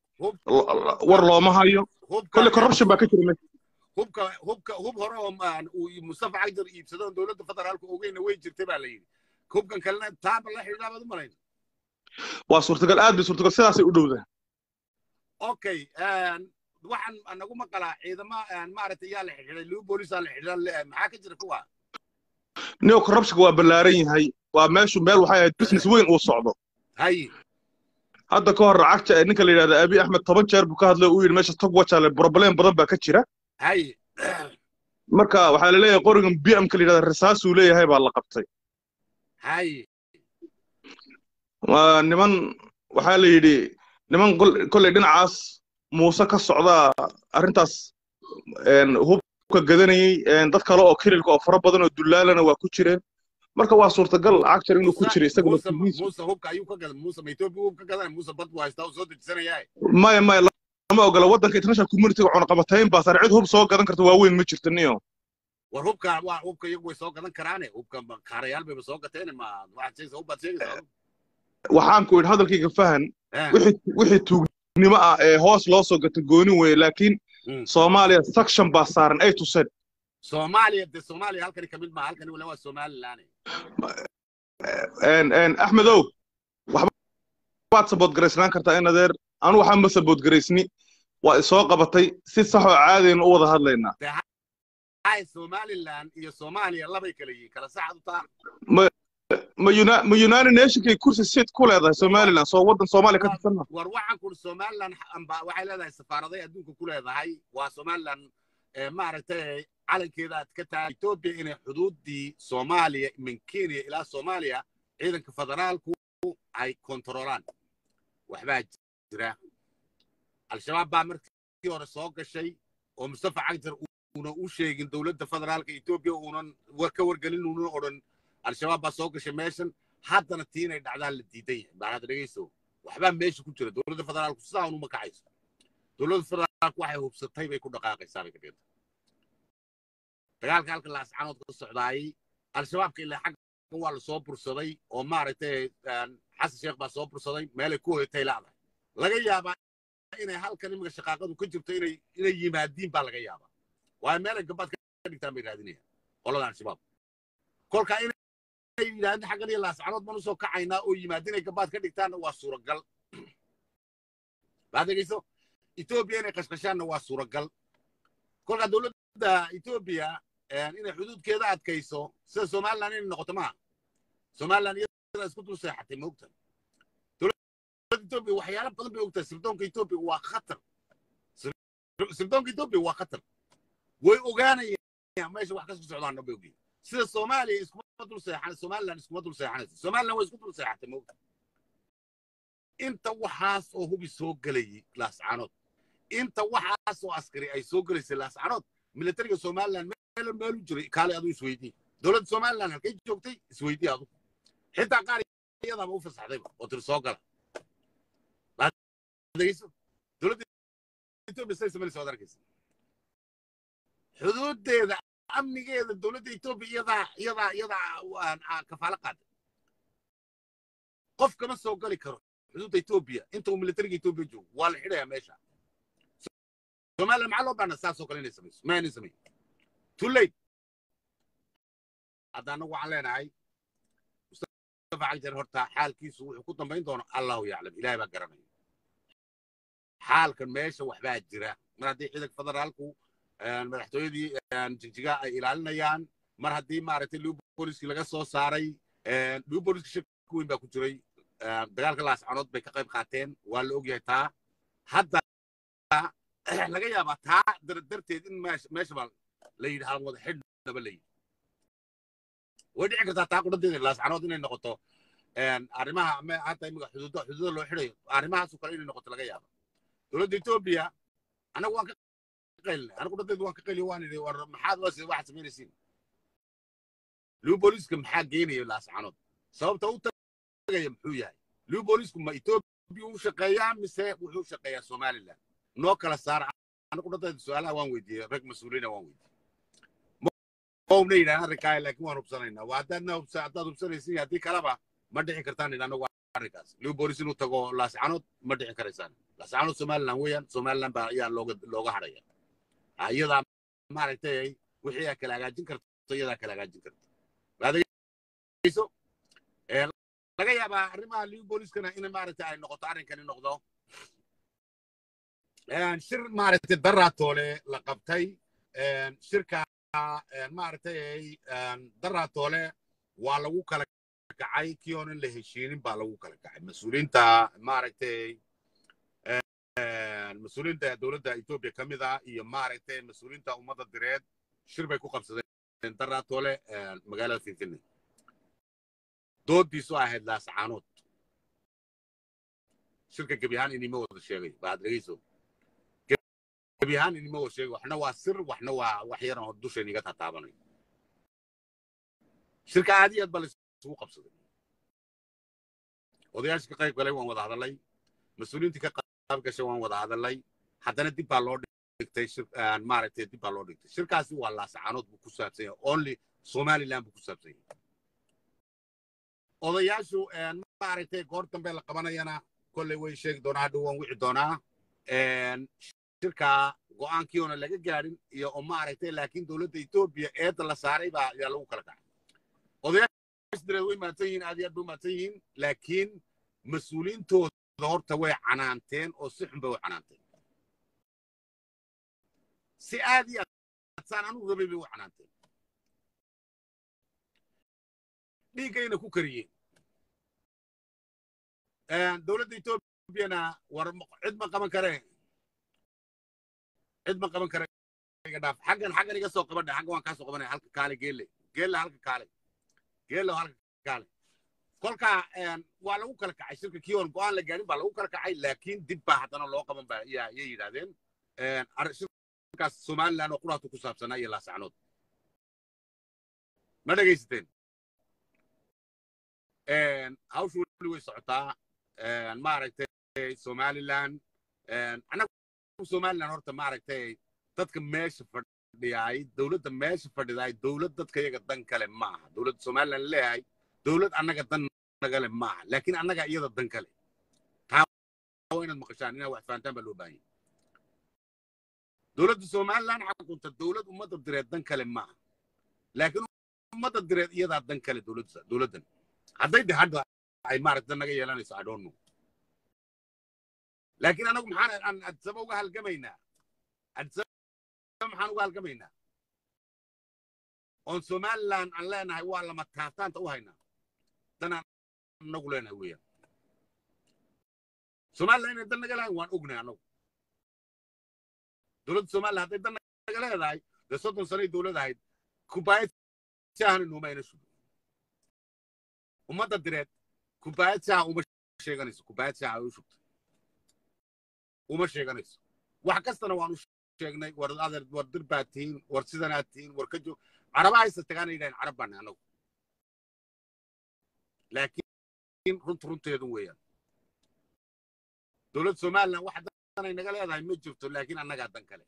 War looma hayo. kolle corruption baa ka jira meesha hubka hubka hub hore oo aan uu mustafa cagdar iibsado dowladda federaalka ogeyna way jirtay baa la yidhi. Hubkan kalena taaba la xidhiidhaa baad u malayn. Waa suurtagal aad bay suurtagal sidaasay u dhowdahay okay waxaan nagu maqalaa ciidama maaragtay yaa la xidhiidhay luu boolisaa la xidhiidhaa maxaa ka jira kuwa? Neo corruptionka waa ballaaran yahay. Waa meeshu meel waxay ahayd business weyn uu socdo. Hay. Hadda ka hor lacagta ee ninka la yidhahda abi axmed toban jeer buu ka hadlay uu yidhi meesha tog problem badan baa ka jira. Hay. Marka waxaa la leeyahay qorigan bmka la yidhahda risaasuu leeyahay baa la qabtay. Hay. Niman waxaa la yidhi niman kol- kolley dhinacaas muuse ka socda arrintaas hubka gadanayey dad kale oo kililka oo fara badan oo dulaalana waa ku jireen marka waa suurtagal actor inuu ku jiro dejisanaya maya lama ogola waddanka international communityga cunaqabatayn baa sare cid hub soo gadan karta waaweyn ma jirta niyo war hubka waa hubka iyagu way soo gadan karaane hubka kaarayaal bayba soo gateen ma waxaan ku idhi hadalkayga fahan Eh, wixii wixii tuugnimo ah ee hoos loo soo gato gooni weye laakiin Mm. soomaaliya section baa saaran a to z soomaaliya de soomaaliya halkani ka mid maa halkani wala waa somalilan een een axmedow waxbaad saboodgaraysnaan kartaa in adeer anu waxaan ma saboodgaraysni waa isoo qabatay si sax oo caadayna u wada hadlaynaa. Hay somalilan iyo soomaaliya labay kala yihiin kala saxad u taa ma united nationkay kursi sid ku leedahay somaliland soo waddan soomaaliya ka tirsan ma. War waxaan kuri somalilan waxay leedahay safaaraday adduunka ku leedahay. Waa somalilan eh, maaragtay calankeeda aad ka tahay etoobiya inay xuduuddii soomaaliya min kenya ilaa soomaaliya ciidanka federaalku ay kontarolaan waxbaa jira. Al-shabaab baa markii hore soo gashay oo mustafa cagjar uuna u sheegin dowladda federaalka etoobiya uunan ka wargelin uunan odhan الشباب بسوق الشمسن حتى نتينا الدعال الديدي بعد رئيسه. وحبان ماشي كنت دولة فدرال القصة ونومك عايز دولة فدرال واحد هو بسطيب يكون دقائق سارة كبيرة تقال قالك الله سبحانه وتعالى السعودي. الشباب كل حق هو الصبر صدي وما رتي آه، حس الشيخ بصبر صدي مالكوه تي لعبة لقيا با إن هل كان يمكن شقاقة؟ وكنت بتينا إلى يمادين بالقيا با. وهاي مالك قبض كان يتعمل هذه والله يا شباب. كل كائن yidhahdeen xaggan iyo laascanood baan u soo kacaynaa oo yimaadinay gabaad ka dhigtaanna waa suuragal. Baad dhegayso etoobiya inay qashqashaanna waa suuragal. Kolkaa dowladda etoobiya inay xuduudkeeda adkayso sida somaliland inay noqoto maaha. Somaliland iyada isku dul seexatay moogta dowladda etoobiya waxyaalo badan bay ogtahay. Sirdoonka etoobiya waa khatar. Sirdoonka etoobiya waa khatar. Way ogaanayaan meesha wax kasku socdaana bay ogyihiin sida soomaaliya iskuma somaliland iskuma dul seexanaysa somaliland way isku dul seexatay moogta inta waxaas oo hubi soo gelayay laascanood inta waxaas oo askari ay soo gelaysay laascanood militariga somaliland meel meelu jiray kaale adu isweydii dowladda somaliland halkay joogtay isweydii adu xitaa qaar iyadaaba u fasaxdayba oo tiri soo gala dowladda etoobiya say samaynaysa waad arkaysa xuduudeeda amnigeeda dowladda etoobiya iyadaa iyadaa iyadaa kafaalo qaaday. Qof kama soo gali karo xuduudda etoobiya inta uu militariga etoobiya joogo waa la xidhayaa meesha. Somaliland maxaa loo baahna? Saasoo kale inay samayso. Ma aanay samayn too late. Hadda annagu waxaan leenahay mustafa cagjar horta xaalkiisu wuxuu ku dambayn doono allahu yaclam. Ilaahay baa garanaya. Xaalkan meesha waxbaa jira. Mar haddii ciidanka federaalku madaxtooyadii jigjiga ay ilaalinayaan mar haddii maaragtay liu booliskii laga soo saaray liu booliska shaki weyn baa ku jiray. Dagaalka laascanood bay ka qayb qaateen waa la ogyahay taa. Hadda laga yaabaa taa darteed in meesha baa la yidhi hal wada xidhnaba la yidhi. Way dhici kartaa taa qudhadeeda laascanood inay noqoto arrimaha hata imika xuduuda xuduuda loo xidhayo arrimahaasoo kale inay noqoto laga yaaba dowladda etoobiya annagu waan ka qaylinay anigu qudhadeedu waan ka qayliyo waan idhi war maxaad waa sida waxaad samaynaysiin liu booliska maxaa geynaya laascanood sababta u tagaya muxuu yahay liu boolisku ma etoobiya u shaqeeyaa mise wuxuu shaqeeyaa somaliland noo kala saara anigu dhadayda su'aalaha waan weydiiyey rag mas'uuliina waan weydiiyey mauna yidhahan arrinkaa laakiin waan hubsanaynaa waa haddaadna hubsa haddaad hubsanaysin haddii kaleba ma dhici kartaan idhi anagu arrinkaas liu boolis inuu tago laascanood ma dhici karaysaan laascanood somaliland weeyaan somaliland baa ayaa looga looga hadhaya iyadaa maaragtay wixii aa kala hagaajin karto iyadaa kala hagaajin karto. Baadageyso laga yaabaa arrimaha liu booliskana in maaragtay ay noqoto arrinkani noqdo. Shir maaragtay daraatoole la qabtay. Shirka maaragtay daraatoole waa lagu kala kacay kii oonan la heshiinin baa lagu kala kacay. Mas'uuliinta maaragtay mas'uuliinta dowladda etoobiya ka mid ah iyo maaragtay mas'uuliinta ummadda direed shir bay ku qabsadeen daraatoole magaalada finfinne doodiisu ahayd laasacaanood shirka gebi ahaan inima wada sheegay baad dhegeyso gebi ahaan inima wada sheegay waxna waa sir waxna waa wax yaran oo dusheena iga tataabanay. Shirka aad iyo aad baa laisugu qabsaday. Odayaashii ka qayb galay waan wada hadalay. Mas'uuliyiintii ka gashay waan wada hadalay haddana dib baa loo dhigtay maaragtay dib baa loo dhigtay. Shirkaasi waa laasacaanood buu ku saabsan yahay. Only somaliland buu ku saabsan yahay. Odayaashu maaragtay goor dambe la qabanayana kolley way sheegi doonaa hadhow waan wici doonaa. Shirka go'aankii oona laga gaadhin iyo oo maaragtay laakiin dowladda etoobiya eedda la saaray baa ayaa lagu kala kacay odayaasha direed way mahadsan yihiin aad iyo aad bay mahadsan yihiin laakiin mas'uuliyiintooda horta way canaanteen oo si xun bay u canaanteen. Si aad iyo aad saan anu rabay bay u canaanteen. Dhiiggayna ku kariyeen. Dowladda etoobiyana war cid ma qaban kare cid ma qaban kare iga dhaaf. Xaggan xaggan iga soo qabadha xaggan waan kaa soo qabanaya halka kaale geelle. Geelle halka kaale. Geelle halka kaale kolka waa lagu kala kacay. Shirka kii go'aan la gaarin baa lagu kala kacay laakiin dib baa haddana loo qaban baa yay yidhahdeen shirkaas somaliland oo quraatu ku saabsanaa iyo laasacnood ma dhegaysateen? Hawshu weli way socotaa. Maaragtay somaliland anagu somaliland horta maaragtay dadka meesha fadhiyaay dowladda meesha fadhidaay dowlad dadka iyaga dan kale ma aha dowladda somaliland leeyahay dowlad annaga dan nagale ma aha laakiin annaga iyada dan kale taa inaad maqashaan inaad wax fahantaan baa loo baahan dowladda somaliland xakunta dowlad ummadda direed dan kale ma aha laakiin ummadda direed iyadaa dan kale dowladdan hadday de hadda ay maaragta naga yeelanayso know laakiin anagu maxaan adsaba uga halgamaynaa adsaba maxaan uga halgamaynaa oon somaliland aan leenahay waa lama taataanta u haynaa danaan anagu leenahay weeyaan somaliland inay dan naga lahayn waan ognahay anagu dowladda somaliland hadday dan naga leedahay dee soddon sanay dowlad ahayd kubaayad shaahna noomayna shubo ummadda direed kubaayad shaaha uma sheeganayso kubaayad shaaha ay u shubto uma sheeganayso wax kastana waan u sheegnay war adeer war dir baad tihiin war sidanaad tihiin war ka joog caraba haysa tagaana carab baana anagu laakiin runta runteedu weeyaan. Dowladda somaliland wax danay naga leedahay ma jirto laakiin annagaa dan kale.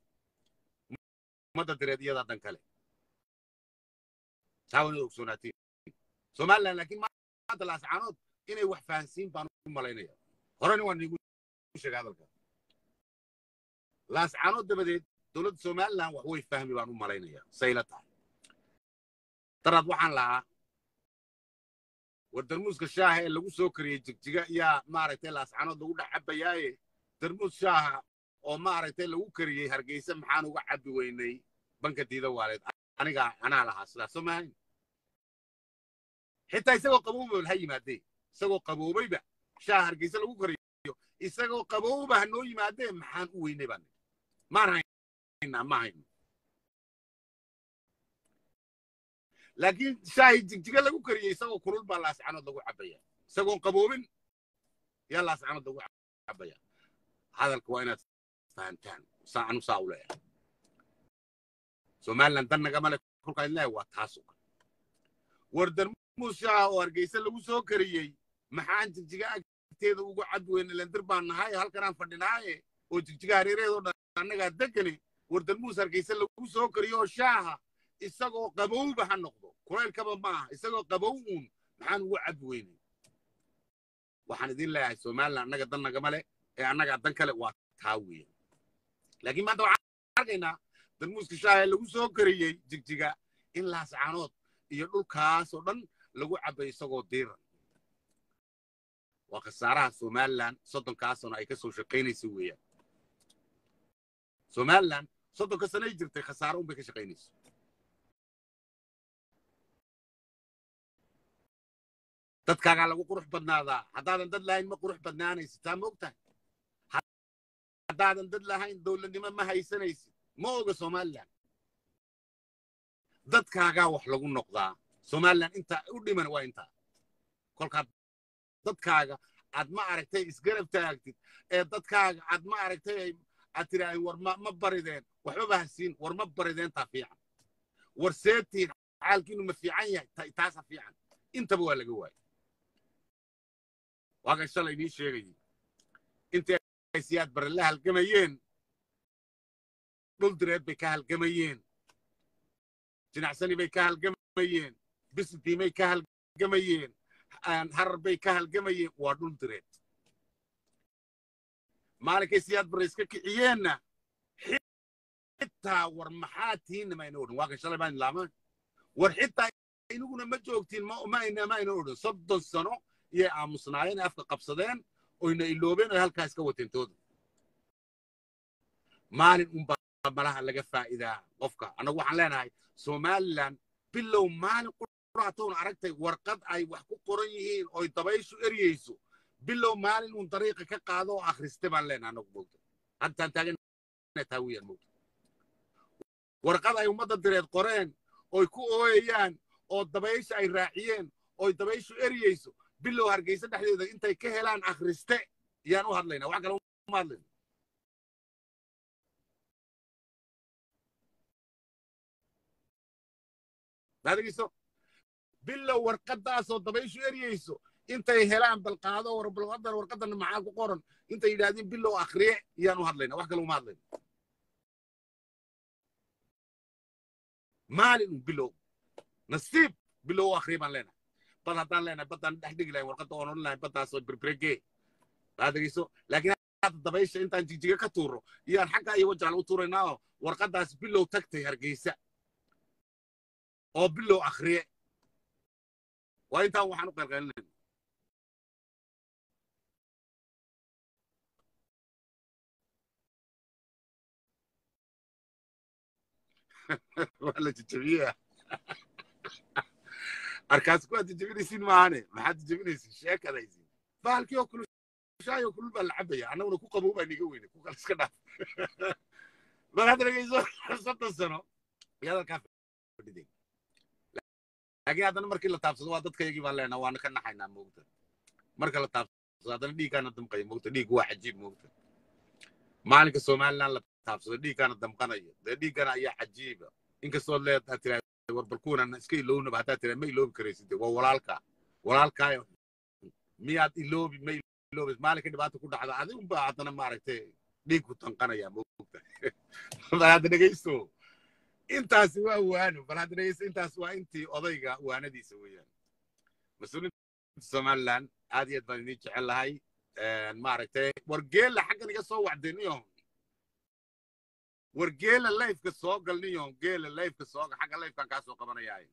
Ummadda direed iyadaa dan kale. Taa wanad ogsoonaatiin somaliland laakiin maanta laascaanood inay wax fahansiin baan u malaynaya horena waan niigu sheegay hadalka. Laascaanood dabadeed dowladda somaliland wax way fahmi baan u malaynaya sayla tahay. Daraad waxaan lahaa war darmuuska shaaha ee lagu soo kariyey jigjiga yaa maaragtay laascaanood lagu dhex cabbayaaye darmuus shaaha oo maaragtay lagu kariyey hargeysa maxaan uga cabbi weynay banka diida waaleed aniga anaa lahaa sidaas soo maahayn xitaa isagoo qabowba ha yimaadee. Isagoo qaboobayba shaaha hargeysa lagu kariyo. Isagoo qabowba ha noo yimaadee maxaan u weynay baan maan haynaa ma hayno laakiin shaahi jigjiga lagu kariyey isagoo kulul baa laascanood lagu cabaya isagoon qaboobin yaa laascanood lagu cabaya hadalka waa inaad fahantaan. Saa anu saa u leeyahay. Somaliland dan nagama le waa taas oo kale war darmuus shaaha oo hargeysa lagu soo kariyey maxaan jigjiga agteeda ugu cabbi weyne lendir baan nahay halkanaan fadhinaaye oo jigjiga hareereedoo dhan annagaa degani war darmuus hargeysa lagu soo kariyo oo shaaha isagoo qabowba ha noqdo. Kulaylkaba ma aha isagoo qabow uun maxaan ugu cabbi weynay waxaan idin leeyahay somaliland annaga dan nagama le ee annagaa dan kale waa taa weeye laakiin maanta waxaan arkaynaa darmuuska shaaha ee lagu soo kariyey jigjiga in laascaanood iyo dhulkaasoo dhan lagu cabbay isagoo diiran. Waa khasaaraha somaliland soddonkaasona ay ka soo shaqaynaysa weeyaan. Somaliland soddonka sanay jirtay khasaaro unbay ka shaqaynayso dadkaagaa lagu qurux badnaadaa haddaadan dad lahayn ma qurux badnaanaysid taa ma ogtahay? Haddaadan dad lahayn dowladnimo ma haysanaysid ma oga somalilan dadkaagaa wax lagu noqdaa. Somalilan inta u dhiman waa intaa. Kolkaad dadkaaga aad ma aragtay isgarab taagtid. Ee dadkaaga aad ma aragtay aad tidhaahin war ma barideen. Waxbaba hasiin war ma barideen taa fiican. War seetiin xaalkiinu ma fiican yahay taasa fiican. Intaba waa laga waayay waagan shalay idiin sheegayay intay ay siyaad bare la halgamayeen dhul direed bay ka halgamayeen jinacsani bay ka halgamayeen bisidiimay ka halgamayeen harar bay ka halgamayeen waa dhul direed maalinkay siyaad bare iska kiciyeenna xitaa war maxaa tiinna mayna odhan waakan shalay baan ilaamaan war xitaa inaguna ma joogtiin ma ayna odhan soddon sano iyay aamusnaayeen afka qabsadeen oyna iloobeen oy halkaa iska wateen maalin unbaa malaha laga faa'iidaa qofka. Annagu waxaan leenahay somalilan bilow maalin quraatoon aragtay warqad ay wax ku qoran yihiin oy dabayshu eryayso. Bilow maalin uun dariiqa ka qaado oo akhriste baan leenahay annagu moogta hadtaan taagan taa weyaan moogta warqad ay ummadda direed qoreen oy ku ooyayaan oo dabaysha ay raaciyeen oy dabayshu eryayso bilow hargeysa dhexdeeda intay ka helaan akhriste yaan u hadlaynaa wax kale uma hadlayna daadegeyso bilow warqadaasoo dabayshu eryayso intay helaan balqaado warbalqadan warqadan maxaa ku qoran intay yidhaahdeen bilow akhriye yaan u hadlaynaa wax kale uma hadlayna maalin bilow nasiib bilow u akhriye baan leenahay bad haddaan leenahay baddaan dhex dhigi lahayn warqadda oon odhan lahayn baddaasoo berberege daadegeyso laakiin hadda dabaysha intaan jigjiga ka tuuro iyaan xagga iyo wajaala u tuuraynaa oo warqaddaas bilow tagtay hargeysa oo bilow akhriye waa intaan waxaan u qalqalinayna waa la jajabiyaa arkaas kuwaad jajabinaysiin maahane maxaad jajabinaysiin sheekadaysiin bahalkii oo kulushaayoo kulul baa la cabaya annaguna ku qabow baa niga weyne ku kale iska dhaaf bal hadda dhegeyso soddon sano halkaa fadhiday laakiin haddana markii la taabsado waa dadkayagii baan leenaha waana ka naxaynaa moogta marka la taabsado haddana dhiiggaana damqaya moogta dhiig waa cajiib moogta maalinka somaliland la taabsado dhiiggaana damqanaya dee dhiiggana ayaa cajiiba inkastoo leedaha tiraa war bal kuwana iska ilownaba haddaa tiraa ma iloobi karaysid? Waa walaalkaa walaalkaayo miyaad iloobi ma iloobi maalinka dhibaata ku dhacda adi unbaa haddana maaragtay dhiig ku tanqanaya moogta bal hadda dhegeysto intaasi waa waano bal hadda dhegeysto intaas waa intii odayga waanadiisa weeyaan. Mas'uuliinta somaliland aad iyo aad baan idiin jecel lahay. Maaragtay war geela xaggan iga soo wacdiniyo war geela layfka soo galniyo geela layfka soo xagga layfkan kaa soo qabanayaaye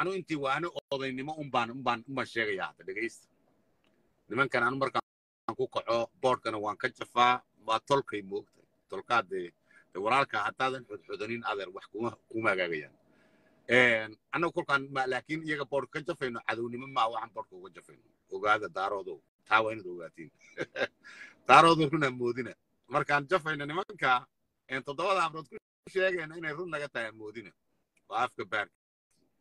anu intii waano odaynimo unbaan sheegaya hadda dhegeysta nimankan anu markaan ku kaco boodhkana waan ka jafaa waa tolkay moogtay. Tolkaa dee walaalka haddaadan xodxodanin adeer wax kuma hagaagayaan annagu kolkaan laakiin iyaga boodhka ka jafayno cadownimo maa waxaan boodhka uga jafayno. Ogaada daaroodow taa waa inaad ogaatiin. Daaroodow runaa moodina markaan jafayno nimanka toddobada afrood ku sheegayna inay run naga tahay moodina waa afka baarka.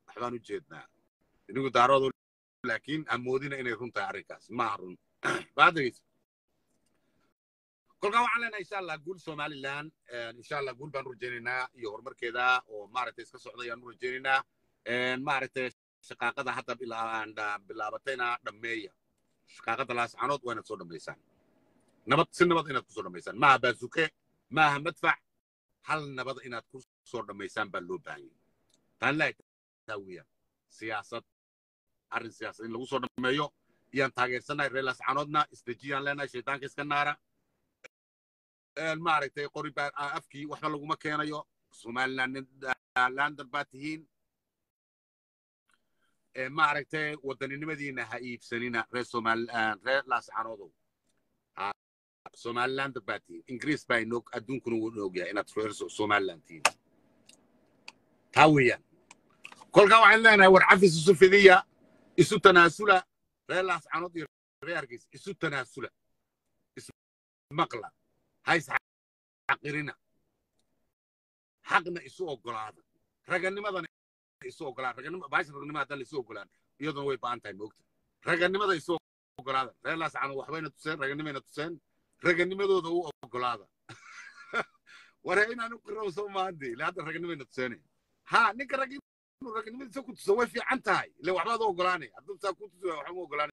Waxbaan u jeednaa. Inigu daaroodow laakiin amoodina inay run tahay arrinkaas. Maaha run. Baadageysa kolkaan waxaan leenahay insha allah guul somaliland insha allah guul baan u rajaynaynaa iyo horumarkeeda oo maaragtay iska socda ayaan u rajaynaynaa. Maaragtay shaqaaqada hadda bilaabatayna dhammeeya. Shaqaaqada laascanood waa inaad soo dhammaysaan nabad si nabad inaad ku soo dhammaysaan maaha baasuke maaha madfac hal nabad inaad ku soo dhammaysaan baa loo baahan yahay taan lehay taa weeyaan siyaasad arrin siyaasad in lagu soo dhammeeyo iyaan taageersanahay reer laascanoodna isdejiyaan leenahay shaytaanka iska naara maaragtay qori baa afkii waxba laguma keenayo somaliland baa tihiin maaragtay wadaninimadiina ha iibsanina reer somal reer laascanoodow somalilander baa tihiin ingiriis baa inog adduunkuna wuu ogyahay inaad reer somaliland tihiin taa weeyaan kolkaa waxaan leenahay war cafis isu fidiya isu tanaasula reer laascanood iyo reer isu tanaasula ismaqla hays xaqirina xaqna isu ogolaada raganimadana isu ogolaada raganima baasha raganima haddaan la isu ogolaan iyaduna way ba'an tahay moogta raganimada isu ogolaada reer laascanood waxbayna tuseen raganimayna tuseen raganimadooda u ogolaada ware inaan u qiro soo maande ila hadda raganimayna tuseenay ha ninka rag raganimadiisa ku tuso way fiican tahay ile waxbaad u ogolaanay hadduu saa ku tuso waxba ma ogolaanay